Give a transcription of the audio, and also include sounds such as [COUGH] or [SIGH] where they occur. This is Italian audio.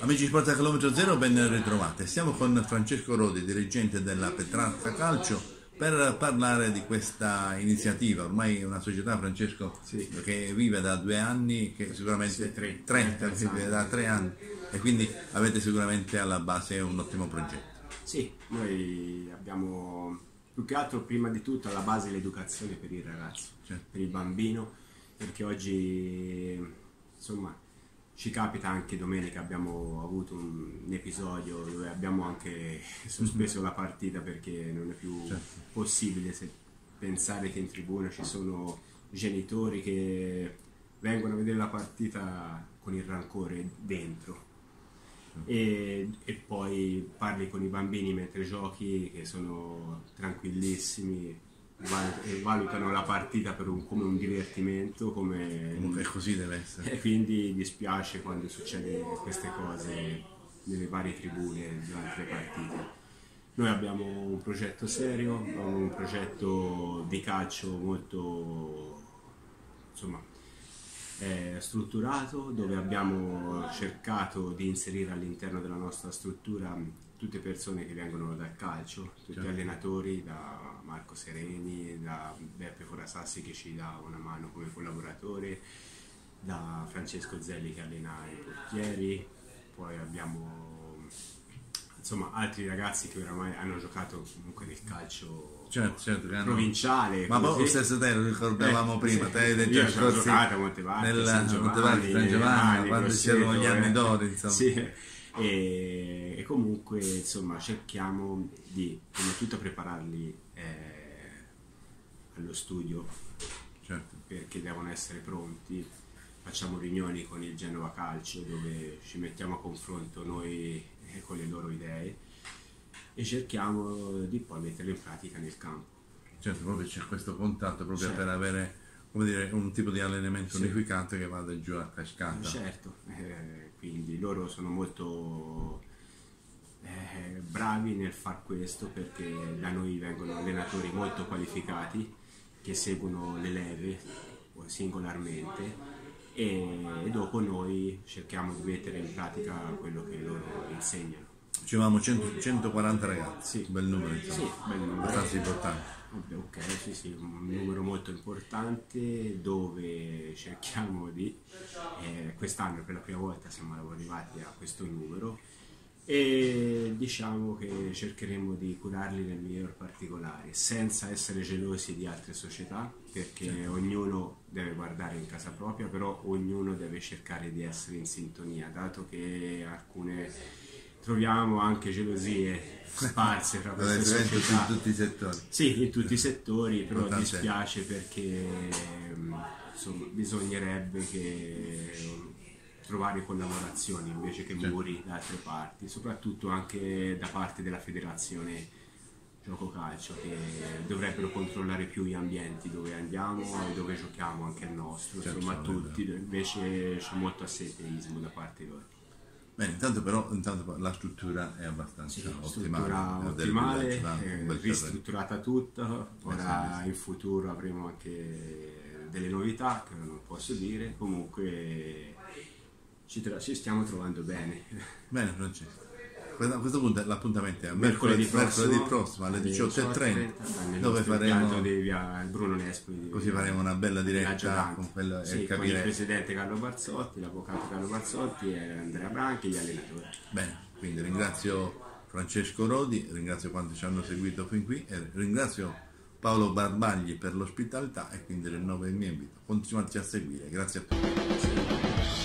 Amici Sport a chilometro zero, ben ritrovate. Siamo con Francesco Rodi, dirigente della Petrarca Calcio, per parlare di questa iniziativa. Ormai è una società, Francesco, Sì. che vive da due anni, che sicuramente Sì, tre. tre, Tre, che vive da tre anni, e quindi avete sicuramente alla base un ottimo progetto. Sì, noi abbiamo più che altro prima di tutto alla base l'educazione per il ragazzo, Certo. per il bambino, perché oggi insomma ci capita anche domenica abbiamo avuto un, un episodio dove abbiamo anche [LAUGHS] sospeso la partita perché non è più Certo. possibile pensare che in tribuna ci sono genitori che vengono a vedere la partita con il rancore dentro. E, e poi parli con i bambini mentre giochi che sono tranquillissimi valutano la partita un- come un divertimento come Comunque così deve essere. e quindi dispiace quando succede queste cose nelle varie tribune durante le partite. Noi abbiamo un progetto serio, un progetto di calcio molto insomma, eh, strutturato dove abbiamo cercato di inserire all'interno della nostra struttura tutte persone che vengono dal calcio, tutti Certo. allenatori, da Marco Sereni, da Beppe Forasassi che ci dà una mano come collaboratore, da Francesco Zelli che allena i portieri, poi abbiamo insomma altri ragazzi che oramai hanno giocato comunque nel calcio Certo, certo, provinciale. Ma poi lo stesso te lo ricordavamo Eh, prima, sì. te detto Io ho giocato a Montevarchi, nel San Giovanni, Montevarchi, San Giovanni, Giovanni, quando c'erano gli anni eh. d'oro, insomma. Sì, e, e comunque insomma cerchiamo di prima di tutto prepararli eh, allo studio Certo. perché devono essere pronti. Facciamo riunioni con il Genova Calcio dove ci mettiamo a confronto noi eh, con le loro idee e cerchiamo di poi metterle in pratica nel campo. Certo, proprio c'è questo contatto proprio Certo. per avere come dire, un tipo di allenamento Sì. unificato che vada giù a cascata. Certo, eh, quindi loro sono molto bravi nel far questo perché da noi vengono allenatori molto qualificati che seguono le leve o singolarmente e, dopo noi cerchiamo di mettere in pratica quello che loro insegnano. Dicevamo 100 140 ragazzi, Sì. bel numero insomma, Sì, bel numero. abbastanza importante. Ok, sì, sì, un numero molto importante dove cerchiamo di, eh, quest'anno per la prima volta siamo arrivati a questo numero e diciamo che cercheremo di curarli nel miglior particolare, senza essere gelosi di altre società, perché ognuno deve guardare in casa propria, però ognuno deve cercare di essere in sintonia, dato che alcune troviamo anche gelosie sparse tra queste società. in tutti i settori. Sì, in tutti i settori, però Importante. dispiace perché ehm, insomma, bisognerebbe che, trovare collaborazioni invece che Certo. muri da altre parti, soprattutto anche da parte della federazione gioco calcio che dovrebbero controllare più gli ambienti dove andiamo e dove giochiamo anche il nostro, Certo, insomma vero. tutti, invece c'è molto assenteismo da parte loro. Bene, intanto però intanto la struttura è abbastanza Sì, ottimale. struttura ottimale, va, eh, ristrutturata tutta, ora sì, sì. in futuro avremo anche delle novità che non posso dire, comunque ci, ci stiamo trovando bene. Bene, Francesco. A questo punto l'appuntamento è a Mercoledì mercoledì, prossimo, alle 18.30 nel dove faremo via Bruno Nespoli. così faremo una bella diretta con quello Dante. e Sì, con il capire presidente Carlo Barzotti, l'avvocato Carlo Barzotti, e Andrea Branchi gli allenatori. Bene, quindi ringrazio Francesco Rodi, ringrazio quanti ci hanno seguito fin qui e ringrazio Paolo Barbagli per l'ospitalità e quindi rinnovo il mio invito. Continuate a seguire, grazie a tutti. Sì.